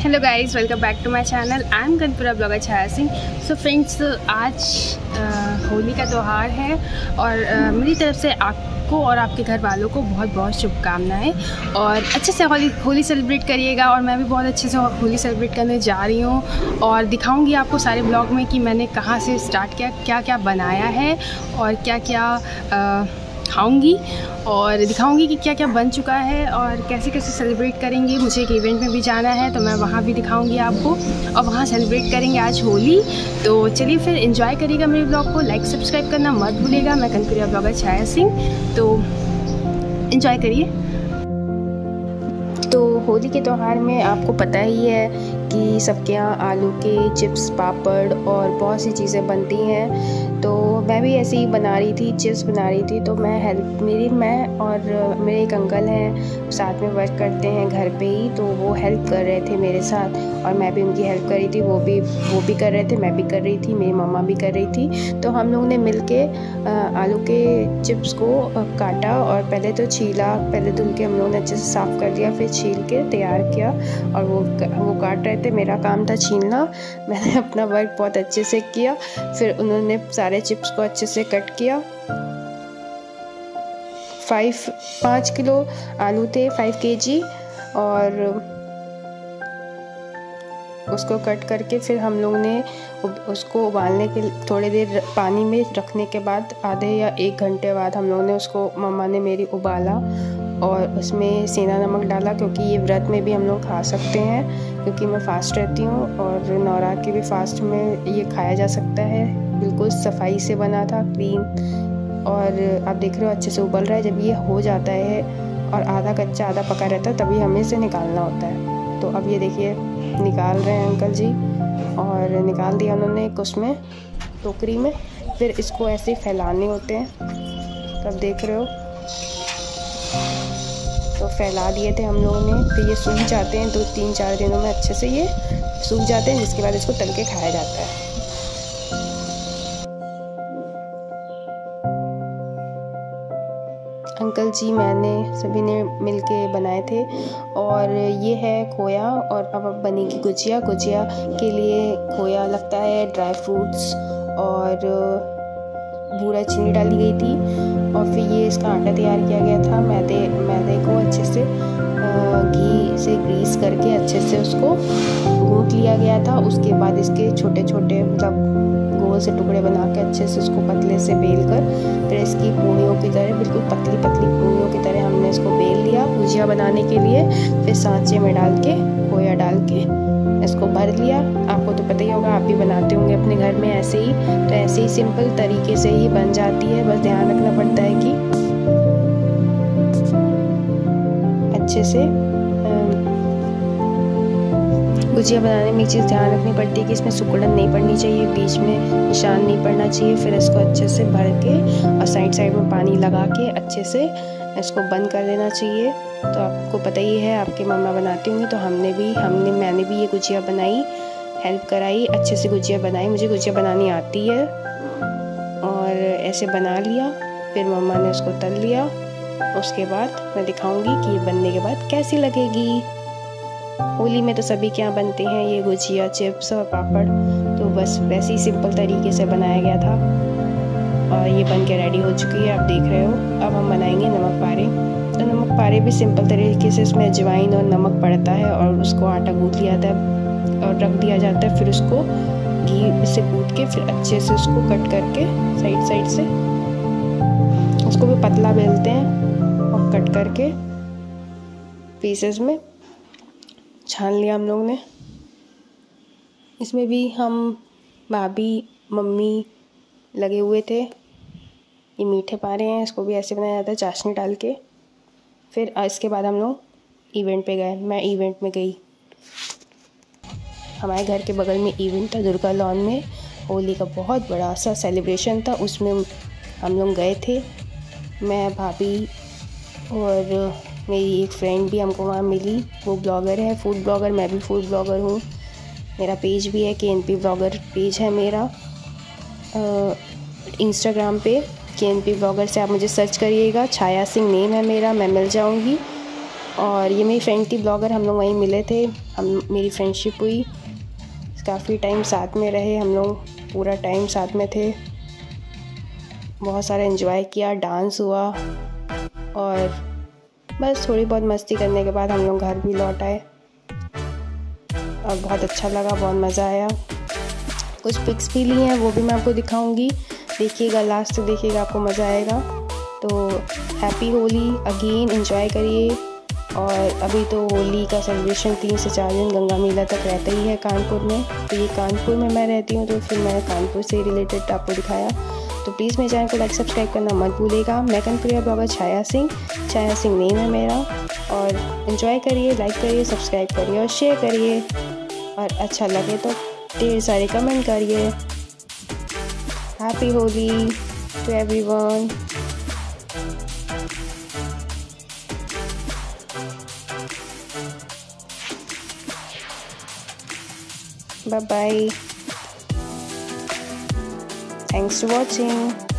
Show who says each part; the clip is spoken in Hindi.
Speaker 1: Hello guys welcome back to my channel I am गनपुरा blogger Chhaya Singh so friends आज होली का त्यौहार है और आ, मेरी तरफ़ से आपको और आपके घर वालों को बहुत बहुत शुभकामनाएँ। और अच्छे से होली होली सेलिब्रेट करिएगा और मैं भी बहुत अच्छे से होली सेलिब्रेट करने जा रही हूँ। और दिखाऊँगी आपको सारे ब्लॉग में कि मैंने कहाँ से स्टार्ट किया क्या क्या बनाया है और क्या क्या आ, खाऊँगी और दिखाऊँगी कि क्या क्या बन चुका है और कैसे कैसे सेलिब्रेट करेंगे। मुझे एक इवेंट में भी जाना है तो मैं वहाँ भी दिखाऊँगी आपको। और वहाँ सेलिब्रेट करेंगे आज होली। तो चलिए फिर इन्जॉय करिएगा मेरे ब्लॉग को। लाइक सब्सक्राइब करना मत भूलिएगा। मैं कनपुरिया ब्लॉगर छाया सिंह। तो इन्जॉय करिए। तो होली के त्यौहार में आपको पता ही है कि सबके यहाँ आलू के चिप्स, पापड़ और बहुत सी चीज़ें बनती हैं। तो मैं भी ऐसे ही बना रही थी, चिप्स बना रही थी। तो मैं हेल्प, मेरी, मैं और मेरे एक अंकल हैं, साथ में वर्क करते हैं घर पे ही। तो वो हेल्प कर रहे थे मेरे साथ और मैं भी उनकी हेल्प कर रही थी। वो भी वो भी कर रहे थे, मैं भी कर रही थी, मेरी मम्मा भी कर रही थी। तो हम लोगों ने मिल के आलू के चिप्स को काटा और पहले तो छीला, पहले धुल के हम लोगों ने अच्छे से साफ़ कर दिया, फिर छील के तैयार किया और वो वो काट रहे थे मेरा काम था छीलना मैंने अपना वर्क बहुत अच्छे से किया, फिर उन्होंने सारे चिप्स को अच्छे से कट किया। फाइव पाँच किलो आलू थे फाइव के और उसको कट करके फिर हम लोग ने उसको उबालने के थोड़ी देर पानी में रखने के बाद आधे या एक घंटे बाद हम लोग ने उसको, मम्मा ने मेरी उबाला। और उसमें सेना नमक डाला क्योंकि ये व्रत में भी हम लोग खा सकते हैं, क्योंकि मैं फ़ास्ट रहती हूँ और नवरात्र के भी फास्ट में ये खाया जा सकता है। बिल्कुल सफ़ाई से बना था क्लीन और आप देख रहे हो, अच्छे से उबल रहा है। जब ये हो जाता है और आधा कच्चा, आधा पका रहता है, तभी हमें इसे निकालना होता है। तो अब ये देखिए, निकाल रहे हैं अंकल जी और निकाल दिया उन्होंने एक उसमें, टोकरी में। फिर इसको ऐसे फैलाने होते हैं। तब देख रहे हो। तो फैला दिए थे हम लोगों ने। फिर ये सूख जाते हैं, दो, तीन, चार दिनों में अच्छे से ये सूख जाते हैं, जिसके बाद इसको तल के खाया जाता है। अंकल जी, मैंने सभी ने मिल के बनाए थे और ये है खोया और अब अब बनेगी गुजिया। गुजिया के लिए खोया लगता है, ड्राई फ्रूट्स और बूरा चीनी डाली गई थी और फिर ये इसका आटा तैयार किया गया था मैदे मैदे को अच्छे से घी से ग्रीस करके अच्छे से उसको गूँथ लिया गया था। उसके बाद इसके छोटे छोटे मतलब गोल से टुकड़े बना के अच्छे से उसको पतले से बेल कर फिर इसकी पूड़ियों की तरह, बिल्कुल पतली पतली पूड़ियों की तरह हमने इसको बेल लिया भुजिया बनाने के लिए। फिर सांचे में डाल के, खोया डाल के। इसको भर लिया। आपको तो पता ही होगा, आप भी बनाते होंगे अपने घर में ऐसे ही। तो ऐसे ही सिंपल तरीके से ही बन जाती है। बस ध्यान रखना पड़ता है कि अच्छे से गुजिया बनाने में एक चीज़ ध्यान रखनी पड़ती है कि इसमें सुकड़न नहीं पड़नी चाहिए, बीच में निशान नहीं पड़ना चाहिए, फिर इसको अच्छे से भर के और साइड साइड में पानी लगा के अच्छे से इसको बंद कर देना चाहिए। तो आपको पता ही है, आपके मम्मा बनाती होंगी तो हमने भी, हमने, मैंने भी ये गुजिया बनाई, हेल्प कराई, अच्छे से गुजिया बनाई। मुझे गुजिया बनानी आती है। और ऐसे बना लिया, फिर मम्मा ने उसको तल लिया। उसके बाद मैं दिखाऊँगी कि ये बनने के बाद कैसी लगेगी। होली में तो सभी क्या बनते हैं ये गुजिया, चिप्स और पापड़। तो बस वैसे ही सिंपल तरीके से बनाया गया था। और ये बन के रेडी हो चुकी है, आप देख रहे हो। अब हम बनाएँगे नमक पारे। तो नमक पारे भी सिंपल तरीके से इसमें अजवाइन और नमक पड़ता है और उसको आटा गूँथ लिया जाता है और रख दिया जाता है, फिर उसको घी से कूद के, फिर अच्छे से उसको कट करके साइड साइड से उसको भी पतला बेलते हैं और कट करके पीसेस में छान लिया हम लोग ने। इसमें भी हम भाभी, मम्मी लगे हुए थे। ये मीठे पारे हैं, इसको भी ऐसे बनाया जाता है, चाशनी डाल के। फिर इसके बाद हम लोग इवेंट पे गए। मैं इवेंट में गई। हमारे घर के बगल में इवेंट था, दुर्गा लॉन में। होली का बहुत बड़ा सा सेलिब्रेशन था, उसमें हम लोग गए थे। मैं, भाभी और मेरी एक फ्रेंड भी हमको वहाँ मिली। वो ब्लॉगर है फ़ूड ब्लॉगर मैं भी फ़ूड ब्लॉगर हूँ। मेरा पेज भी है के एन पी ब्लॉगर पेज है मेरा। इंस्टाग्राम पे। के एन पी ब्लॉगर से आप मुझे सर्च करिएगा। छाया सिंह नेम है मेरा, मैं मिल जाऊँगी। और ये मेरी फ्रेंड थी ब्लॉगर, हम लोग वहीं मिले थे। हम, मेरी फ्रेंडशिप हुई। काफ़ी टाइम साथ में रहे हम लोग, पूरा टाइम साथ में थे। बहुत सारा इन्जॉय किया डांस हुआ। और बस थोड़ी बहुत मस्ती करने के बाद हम लोग घर भी लौट आए। और बहुत अच्छा लगा, बहुत मज़ा आया। कुछ पिक्स भी लिए हैं, वो भी मैं आपको दिखाऊँगी। देखिएगा लास्ट तक देखिएगा, आपको मज़ा आएगा। तो हैप्पी होली अगेन इन्जॉय करिए। और अभी तो होली का सेलिब्रेशन तीन से चार दिन गंगा मेला तक रहता ही है कानपुर में। तो ये कानपुर में मैं रहती हूँ तो फिर मैंने कानपुर से रिलेटेड आपको दिखाया। तो प्लीज़ मेरे चैनल को लाइक सब्सक्राइब करना मत भूलेगा। मैं कनप्रिया ब्लॉगर छाया सिंह। छाया सिंह नेम है मेरा। और इन्जॉय करिए लाइक करिए सब्सक्राइब करिए और शेयर करिए। और अच्छा लगे तो ढेर सारे कमेंट करिए। Happy Holi to everyone. Bye bye. Thanks for watching.